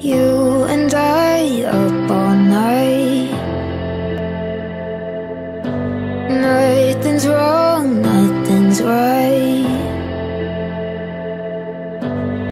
You and I up all night. Nothing's wrong, nothing's right.